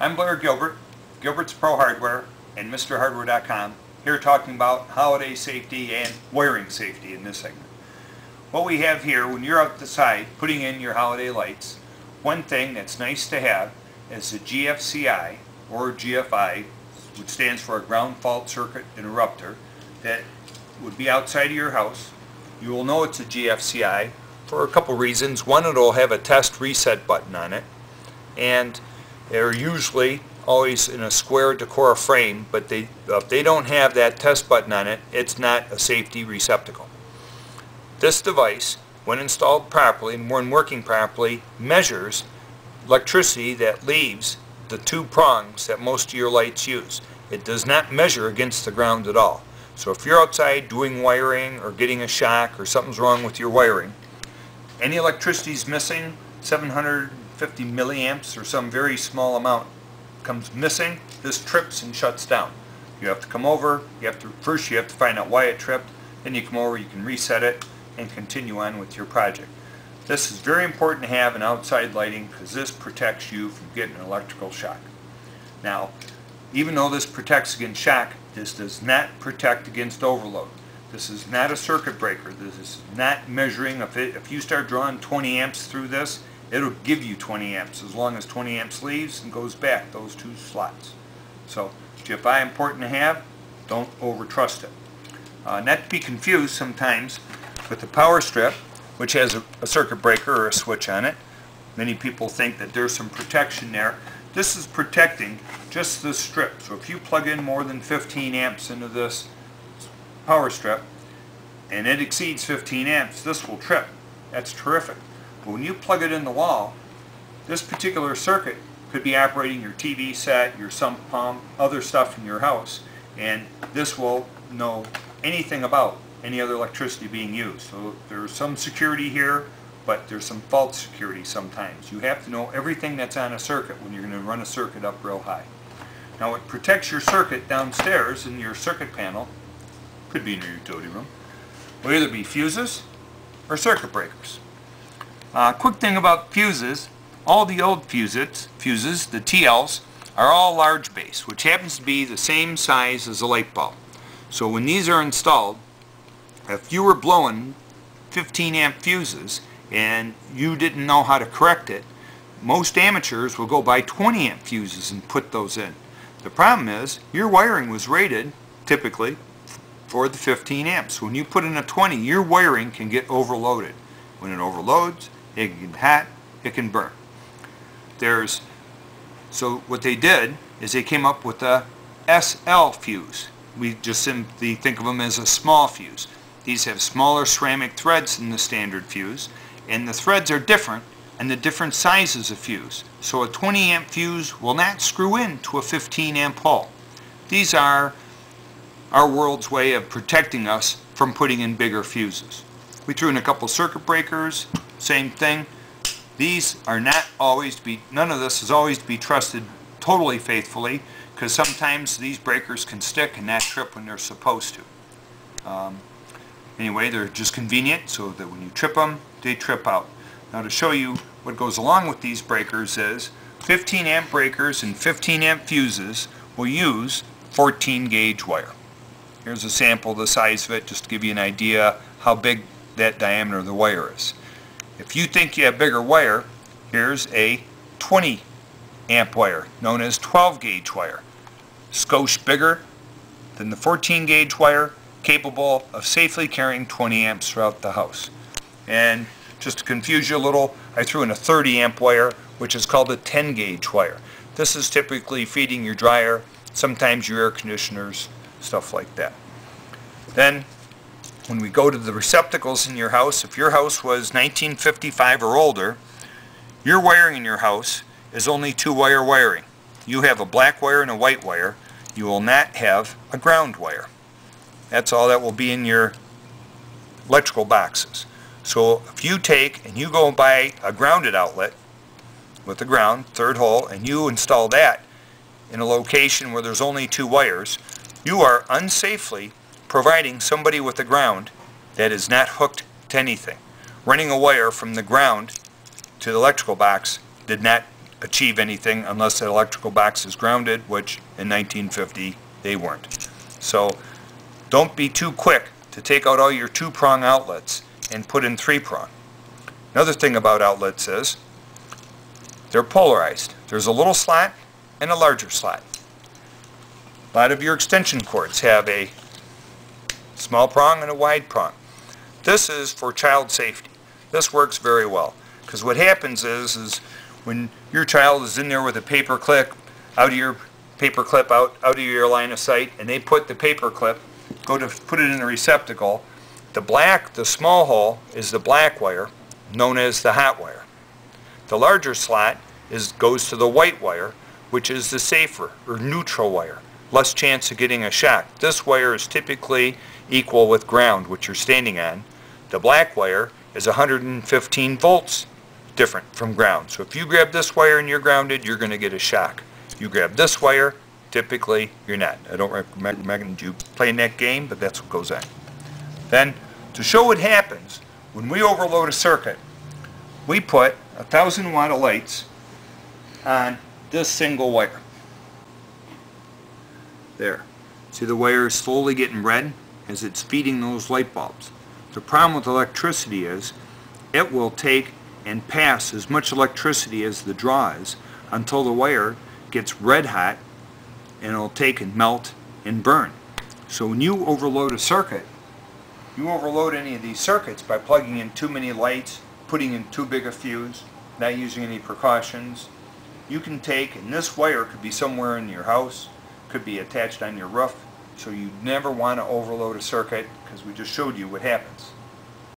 I'm Blair Gilbert, Gilbert's Pro Hardware and MrHardware.com, here talking about holiday safety and wiring safety in this segment. What we have here, when you're out the side putting in your holiday lights, one thing that's nice to have is the GFCI, or GFI, which stands for a ground fault circuit interrupter, that would be outside of your house. You will know it's a GFCI for a couple reasons. One, it'll have a test reset button on it, and they're usually always in a square Decora frame, but they, if they don't have that test button on it, it's not a safety receptacle. This device, when installed properly and when working properly, measures electricity that leaves the two prongs that most of your lights use. It does not measure against the ground at all. So if you're outside doing wiring or getting a shock or something's wrong with your wiring, any electricity's missing, 700 50 milliamps or some very small amount comes missing, this trips and shuts down. You have to come over, you have to first you have to find out why it tripped, then you come over, you can reset it and continue on with your project. This is very important to have in outside lighting because this protects you from getting an electrical shock. Now, even though this protects against shock, this does not protect against overload. This is not a circuit breaker. This is not measuring. If, it, if you start drawing 20 amps through this, it'll give you 20 amps as long as 20 amps leaves and goes back, those two slots. So GFI important to have, don't overtrust it. Uh, not to be confused sometimes with the power strip, which has a, a circuit breaker or a switch on it. Many people think that there's some protection there. This is protecting just this strip. So if you plug in more than 15 amps into this power strip and it exceeds 15 amps, this will trip. That's terrific. But when you plug it in the wall, this particular circuit could be operating your TV set, your sump pump, other stuff in your house, and this will know anything about any other electricity being used. So there's some security here, but there's some false security sometimes. You have to know everything that's on a circuit when you're going to run a circuit up real high. Now it protects your circuit downstairs in your circuit panel, could be in your utility room, will either be fuses or circuit breakers. Uh, quick thing about fuses, all the old fuses, fuses, the TLs, are all large base, which happens to be the same size as a light bulb. So when these are installed, if you were blowing 15 amp fuses and you didn't know how to correct it, most amateurs will go buy 20 amp fuses and put those in. The problem is your wiring was rated typically for the 15 amps. When you put in a 20, your wiring can get overloaded. When it overloads, it can hot, it can burn. There's so what they did is they came up with a SL fuse. We just simply think of them as a small fuse. These have smaller ceramic threads than the standard fuse, and the threads are different and the different sizes of fuse. So a 20 amp fuse will not screw in to a 15 amp hole. These are our world's way of protecting us from putting in bigger fuses. We threw in a couple circuit breakers, same thing. These are not always to be, none of this is always to be trusted totally faithfully because sometimes these breakers can stick and not trip when they're supposed to. Um, Anyway, they're just convenient so that when you trip them, they trip out. Now to show you what goes along with these breakers is 15 amp breakers and 15 amp fuses will use 14 gauge wire. Here's a sample of the size of it just to give you an idea how big that diameter of the wire is. If you think you have bigger wire, here's a 20 amp wire known as 12 gauge wire. Skosh bigger than the 14 gauge wire capable of safely carrying 20 amps throughout the house. And just to confuse you a little, I threw in a 30 amp wire, which is called a 10 gauge wire. This is typically feeding your dryer, sometimes your air conditioners, stuff like that. Then, when we go to the receptacles in your house, if your house was 1955 or older, your wiring in your house is only two-wire wiring. You have a black wire and a white wire. You will not have a ground wire. That's all that will be in your electrical boxes. So if you take and you go and buy a grounded outlet with the ground, third hole, and you install that in a location where there's only two wires, you are unsafely providing somebody with a ground that is not hooked to anything. Running a wire from the ground to the electrical box did not achieve anything unless the electrical box is grounded, which in 1950 they weren't. So don't be too quick to take out all your two-prong outlets and put in three-prong. Another thing about outlets is they're polarized. There's a little slot and a larger slot. A lot of your extension cords have a small prong and a wide prong. This is for child safety. This works very well because what happens is is when your child is in there with a paper clip out of your paper clip out out of your line of sight and they put the paper clip go to put it in the receptacle the black the small hole is the black wire known as the hot wire the larger slot is goes to the white wire which is the safer or neutral wire less chance of getting a shock this wire is typically equal with ground which you're standing on the black wire is 115 volts different from ground. So if you grab this wire and you're grounded, you're going to get a shock. You grab this wire, typically you're not. I don't recommend you playing that game, but that's what goes on. Then, to show what happens when we overload a circuit, we put a thousand watt of lights on this single wire. There. See the wire is slowly getting red as it's feeding those light bulbs. The problem with electricity is it will take and pass as much electricity as the draw is until the wire gets red hot and it'll take and melt and burn. So when you overload a circuit, you overload any of these circuits by plugging in too many lights, putting in too big a fuse, not using any precautions. You can take, and this wire could be somewhere in your house, could be attached on your roof, so you never want to overload a circuit because we just showed you what happens.